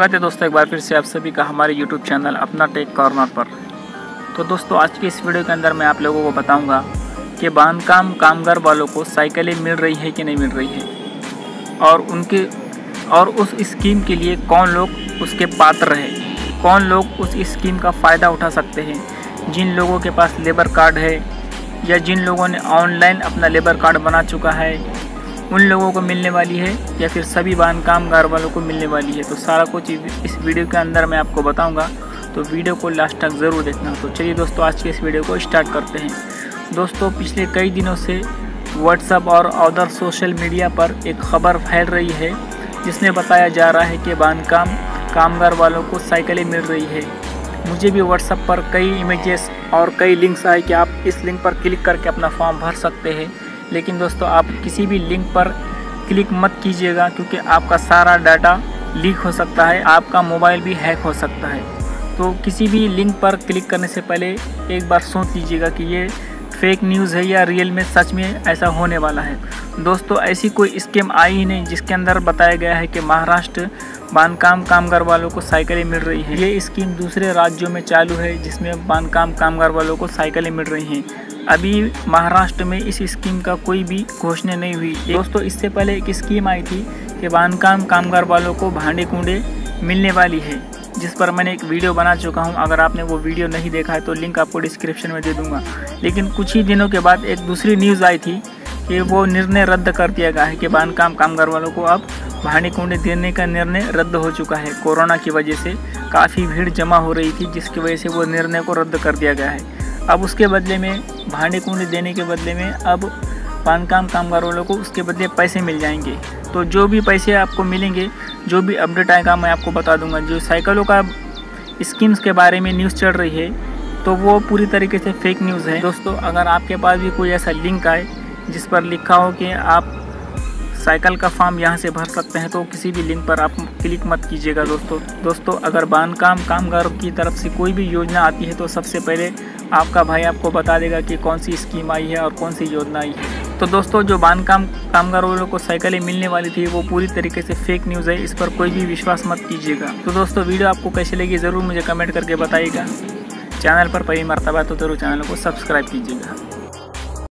स्वागत है दोस्तों, एक बार फिर से आप सभी का हमारे YouTube चैनल अपना टेक कॉर्नर पर। तो दोस्तों, आज की इस वीडियो के अंदर मैं आप लोगों को बताऊँगा कि बांधकाम कामगार वालों को साइकिलें मिल रही है कि नहीं मिल रही है? और उनके, और उस स्कीम के लिए कौन लोग उसके पात्र है कौन लोग उस स्कीम का फ़ायदा उठा सकते हैं? जिन लोगों के पास लेबर कार्ड है, या जिन लोगों ने ऑनलाइन अपना लेबर कार्ड बना चुका है उन लोगों को मिलने वाली है या फिर सभी बाँध कामगार वालों को मिलने वाली है। तो सारा कुछ इस वीडियो के अंदर मैं आपको बताऊँगा। तो वीडियो को लास्ट तक ज़रूर देखना। तो चलिए दोस्तों, आज के इस वीडियो को स्टार्ट करते हैं। दोस्तों, पिछले कई दिनों से व्हाट्सअप और अदर सोशल मीडिया पर एक खबर फैल रही है जिसमें बताया जा रहा है कि बांधकाम कामगार वालों को साइकिलें मिल रही है। मुझे भी व्हाट्सअप पर कई इमेजेस और कई लिंक्स आए कि आप इस लिंक पर क्लिक करके अपना फॉर्म भर सकते हैं। लेकिन दोस्तों, आप किसी भी लिंक पर क्लिक मत कीजिएगा क्योंकि आपका सारा डाटा लीक हो सकता है, आपका मोबाइल भी हैक हो सकता है। तो किसी भी लिंक पर क्लिक करने से पहले एक बार सोच लीजिएगा कि ये फेक न्यूज़ है या रियल में सच में ऐसा होने वाला है। दोस्तों, ऐसी कोई स्कीम आई ही नहीं जिसके अंदर बताया गया है कि महाराष्ट्र बांधकाम कामगार वालों को साइकिलें मिल रही है। ये स्कीम दूसरे राज्यों में चालू है, जिसमें बांधकाम कामगार वालों को साइकिलें मिल रही हैं। अभी महाराष्ट्र में इस स्कीम का कोई भी घोषणा नहीं हुई। दोस्तों, इससे पहले एक स्कीम आई थी कि बांधकाम कामगार वालों को भांडे कूड़े मिलने वाली है, जिस पर मैंने एक वीडियो बना चुका हूँ। अगर आपने वो वीडियो नहीं देखा है तो लिंक आपको डिस्क्रिप्शन में दे दूँगा। लेकिन कुछ ही दिनों के बाद एक दूसरी न्यूज़ आई थी कि वो निर्णय रद्द कर दिया गया है कि बांधकाम कामगार वालों को अब भांडे कूड़े देने का निर्णय रद्द हो चुका है। कोरोना की वजह से काफ़ी भीड़ जमा हो रही थी, जिसकी वजह से वो निर्णय को रद्द कर दिया गया है। अब उसके बदले में, भांडे कूड़े देने के बदले में अब बांधकाम कामगार वालों को उसके बदले पैसे मिल जाएँगे। तो जो भी पैसे आपको मिलेंगे, जो भी अपडेट आएगा, मैं आपको बता दूँगा। जो साइकिलों का स्कीम्स के बारे में न्यूज़ चल रही है तो वो पूरी तरीके से फेक न्यूज़ है। दोस्तों, अगर आपके पास भी कोई ऐसा लिंक आए, जिस पर लिखा हो कि आप साइकिल का फॉर्म यहाँ से भर सकते हैं तो किसी भी लिंक पर आप क्लिक मत कीजिएगा दोस्तों। दोस्तों, अगर बाँध काम कामगारों की तरफ़ से कोई भी योजना आती है तो सबसे पहले आपका भाई आपको बता देगा कि कौन सी स्कीम आई है और कौन सी योजना आई है। तो दोस्तों, जो बांधकाम कामगार वालों को साइकिलें मिलने वाली थी, वो पूरी तरीके से फेक न्यूज़ है, इस पर कोई भी विश्वास मत कीजिएगा। तो दोस्तों, वीडियो आपको कैसे लगी, ज़रूर मुझे कमेंट करके बताइएगा। चैनल पर पहली मरतबा तो ज़रूर चैनल को सब्सक्राइब कीजिएगा।